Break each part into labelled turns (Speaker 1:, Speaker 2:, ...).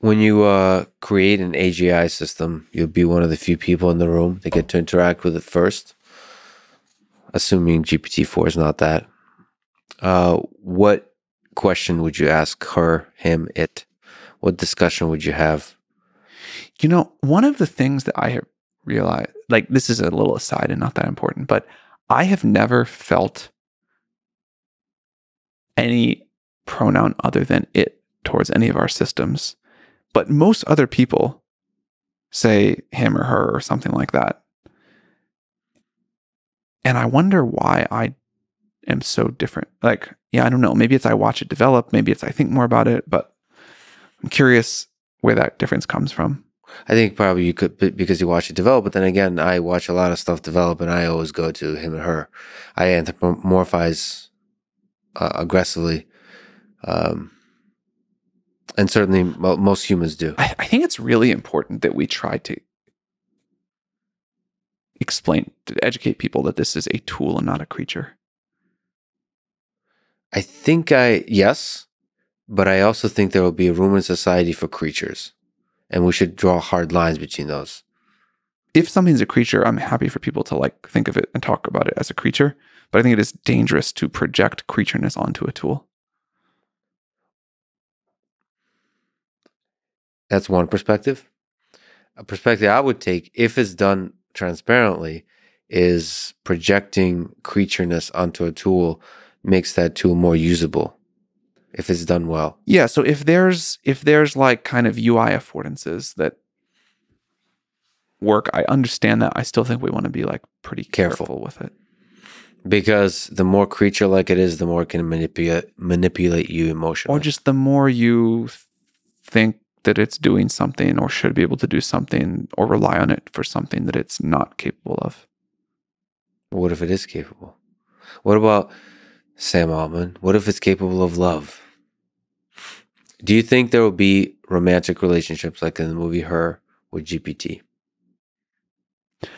Speaker 1: when you uh, create an AGI system, you'll be one of the few people in the room that get to interact with it first. Assuming GPT four is not that. Uh, what question would you ask her, him, it? What discussion would you have?
Speaker 2: You know, one of the things that I have realized, like this is a little aside and not that important, but I have never felt any pronoun other than it towards any of our systems. But most other people say him or her or something like that. And I wonder why I am so different. Like, yeah, I don't know. Maybe it's I watch it develop. Maybe it's I think more about it. But I'm curious where that difference comes from.
Speaker 1: I think probably you could because you watch it develop, but then again, I watch a lot of stuff develop, and I always go to him and her. I anthropomorphize uh, aggressively, um, and certainly mo- most humans do.
Speaker 2: I, I think it's really important that we try to explain to educate people that this is a tool and not a creature.
Speaker 1: I think I yes, but I also think there will be a room in society for creatures and we should draw hard lines between those.
Speaker 2: If something's a creature, I'm happy for people to like think of it and talk about it as a creature, but I think it is dangerous to project creatureness onto a tool.
Speaker 1: That's one perspective. A perspective I would take, if it's done transparently, is projecting creatureness onto a tool makes that tool more usable if it's done well.
Speaker 2: Yeah. So if there's if there's like kind of UI affordances that work, I understand that. I still think we want to be like pretty careful, careful with it.
Speaker 1: Because the more creature like it is, the more it can manipulate manipulate you emotionally.
Speaker 2: Or just the more you think that it's doing something or should be able to do something or rely on it for something that it's not capable of.
Speaker 1: What if it is capable? What about Sam Altman? What if it's capable of love? Do you think there will be romantic relationships like in the movie Her with GPT?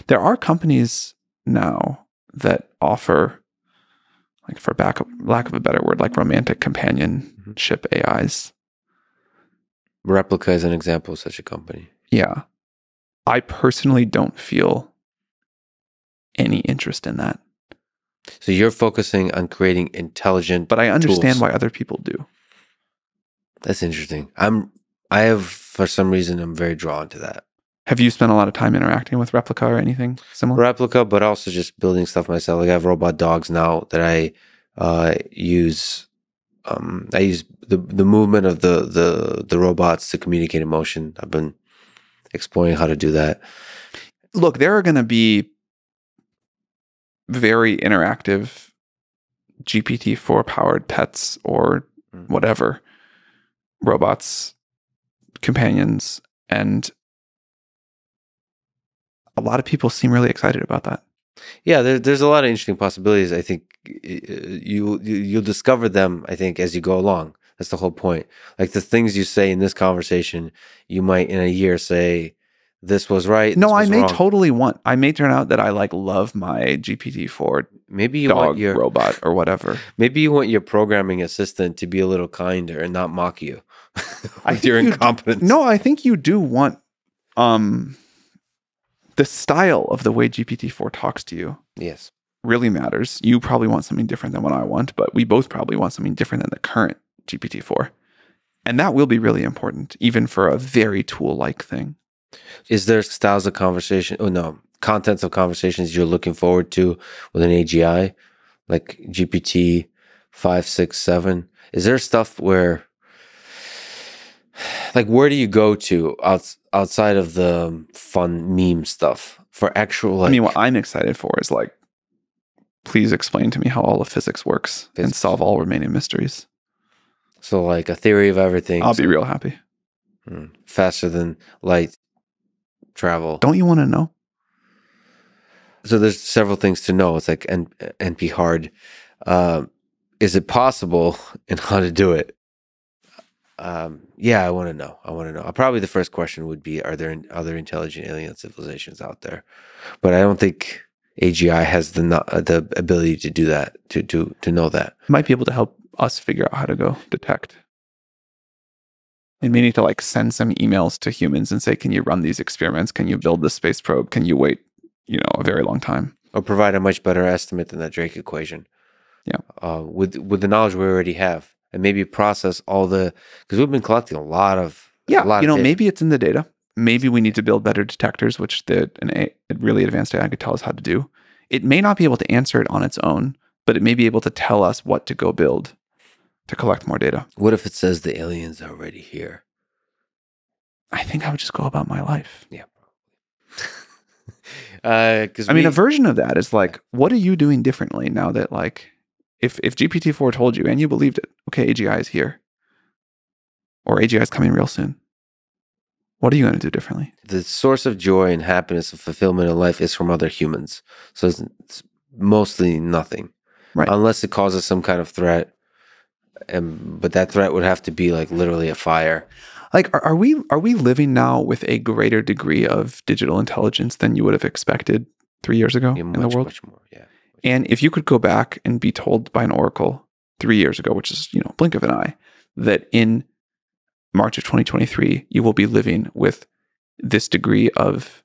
Speaker 2: There are companies now that offer, like for back, lack of a better word, like romantic companionship. AIs.
Speaker 1: Replika is an example of such a company.
Speaker 2: Yeah. I personally don't feel any interest in that.
Speaker 1: So you're focusing on creating intelligent,
Speaker 2: but I understand tools. why other people do.
Speaker 1: That's interesting. I'm I have for some reason I'm very drawn to that.
Speaker 2: Have you spent a lot of time interacting with Replika or anything similar?
Speaker 1: Replika, but also just building stuff myself. Like I have robot dogs now that I uh, use. Um, I use the the movement of the the the robots to communicate emotion. I've been exploring how to do that.
Speaker 2: Look, there are going to be very interactive GPT four powered pets or mm. whatever robots, companions, and a lot of people seem really excited about that.
Speaker 1: Yeah, there, there's a lot of interesting possibilities. I think you, you you'll discover them. I think as you go along. That's the whole point. Like the things you say in this conversation, you might in a year say, "This was right."
Speaker 2: No,
Speaker 1: was
Speaker 2: I may
Speaker 1: wrong.
Speaker 2: totally want. I may turn out that I like love my GPT four.
Speaker 1: Maybe you want your
Speaker 2: robot or whatever.
Speaker 1: Maybe you want your programming assistant to be a little kinder and not mock you. I your incompetence.
Speaker 2: no, I think you do want um the style of the way GPT-4 talks to you.
Speaker 1: Yes.
Speaker 2: Really matters. You probably want something different than what I want, but we both probably want something different than the current GPT-4. And that will be really important, even for a very tool-like thing.
Speaker 1: Is there styles of conversation? Oh no, contents of conversations you're looking forward to with an AGI, like GPT five, six, seven. Is there stuff where like where do you go to out, outside of the fun meme stuff for actual like,
Speaker 2: i mean what i'm excited for is like please explain to me how all of physics works physics. and solve all remaining mysteries.
Speaker 1: So like a theory of everything
Speaker 2: i'll be real happy.
Speaker 1: Hmm. faster than light travel.
Speaker 2: Don't you want to know?
Speaker 1: So there's several things to know. It's like N- np hard. Uh, is it possible and how to do it um, yeah, I want to know. I want to know. Probably the first question would be: Are there other intelligent alien civilizations out there? But I don't think AGI has the uh, the ability to do that. To to to know that
Speaker 2: might be able to help us figure out how to go detect. It may need to like send some emails to humans and say, "Can you run these experiments? Can you build this space probe? Can you wait, you know, a very long time?"
Speaker 1: or provide a much better estimate than that Drake equation.
Speaker 2: Yeah.
Speaker 1: Uh, with with the knowledge we already have, and maybe process all the because we've been collecting a lot of
Speaker 2: Yeah,
Speaker 1: a lot
Speaker 2: you know, maybe it's in the data. Maybe we need to build better detectors, which the an a, really advanced AI could tell us how to do. It may not be able to answer it on its own, but it may be able to tell us what to go build to collect more data.
Speaker 1: What if it says the aliens are already here?
Speaker 2: I think I would just go about my life. Yeah.
Speaker 1: Because uh,
Speaker 2: I mean, a version of that is like, what are you doing differently now that like, if if GPT four told you and you believed it, okay, AGI is here, or AGI is coming real soon. What are you going to do differently?
Speaker 1: the source of joy and happiness and fulfillment in life is from other humans. So it's, it's mostly nothing,
Speaker 2: Right.
Speaker 1: Unless it causes some kind of threat, and but that threat would have to be like literally a fire.
Speaker 2: Like, are, are we are we living now with a greater degree of digital intelligence than you would have expected three years ago
Speaker 1: Yeah,
Speaker 2: in the world?
Speaker 1: much more. Yeah.
Speaker 2: And if you could go back and be told by an oracle three years ago, which is you know blink of an eye, that in March of 2023 you will be living with this degree of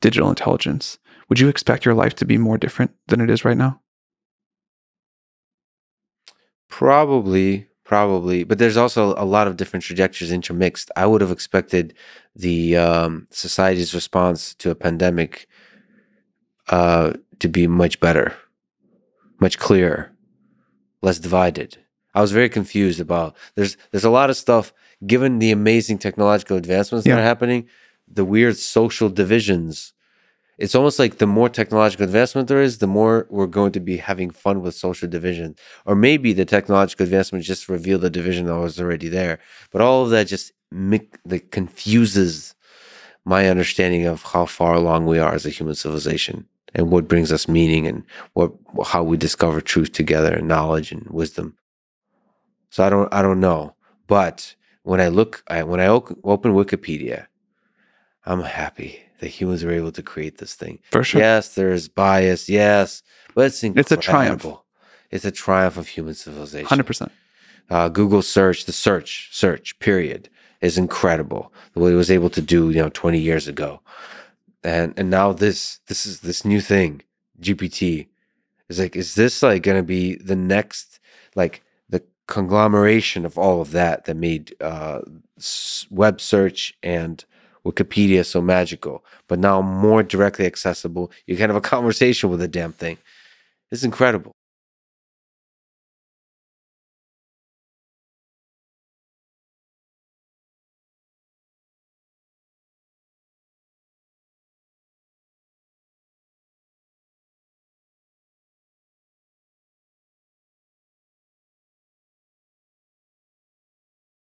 Speaker 2: digital intelligence, would you expect your life to be more different than it is right now?
Speaker 1: Probably, probably, but there's also a lot of different trajectories intermixed. I would have expected the um, society's response to a pandemic uh, to be much better, much clearer, less divided. I was very confused about there's there's a lot of stuff given the amazing technological advancements
Speaker 2: Yeah.
Speaker 1: that are happening, the weird social divisions. It's almost like the more technological advancement there is, the more we're going to be having fun with social division. Or maybe the technological advancement just revealed the division that was already there. But all of that just like confuses my understanding of how far along we are as a human civilization and what brings us meaning and what how we discover truth together and knowledge and wisdom. So I don't I don't know, but when I look I, when I open Wikipedia, I'm happy that humans were able to create this thing.
Speaker 2: For sure.
Speaker 1: Yes, there is bias. Yes, but it's incredible.
Speaker 2: It's a triumph.
Speaker 1: It's a triumph of human civilization.
Speaker 2: Hundred percent.
Speaker 1: Uh, Google search, the search, search period is incredible. The way it was able to do, you know, 20 years ago, and and now this this is this new thing, GPT, is like, is this like going to be the next like the conglomeration of all of that that made uh, web search and Wikipedia so magical, but now more directly accessible. You can have a conversation with the damn thing. It's incredible.